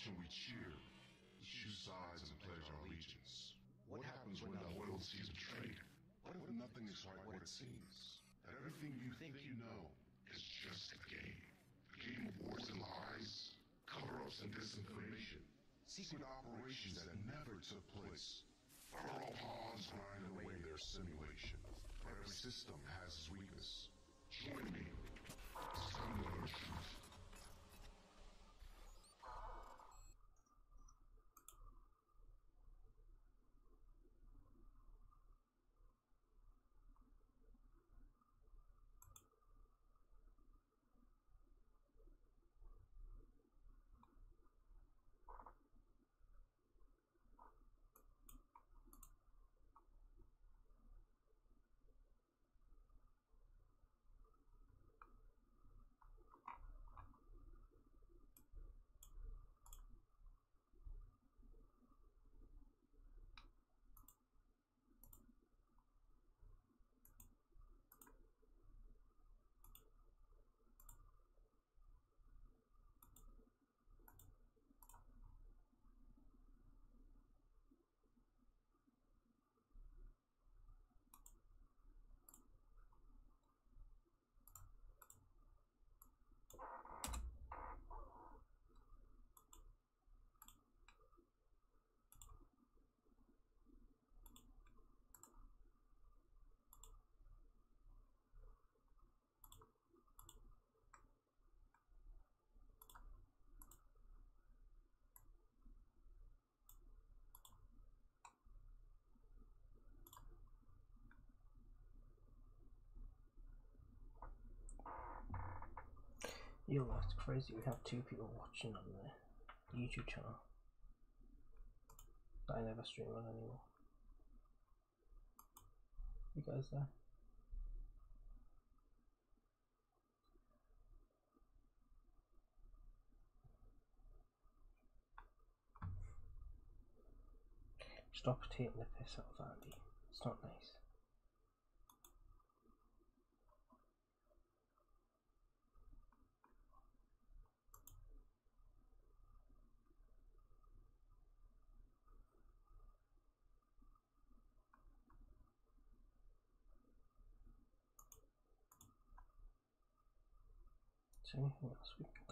watch and we cheer. We choose sides and pledge our allegiance. What happens when the world sees betrayed? What if nothing is quite what it seems? That everything you think you know is just a game. A game of wars and lies, cover-ups and disinformation. Secret operations that never took place. Federal pawns grind away their simulation. But every system has its weakness. Join me. Yo, that's crazy. We have two people watching on the YouTube channel. I never stream on anymore. You guys there? Stop taking the piss out of Andy. It's not nice. Anything else we can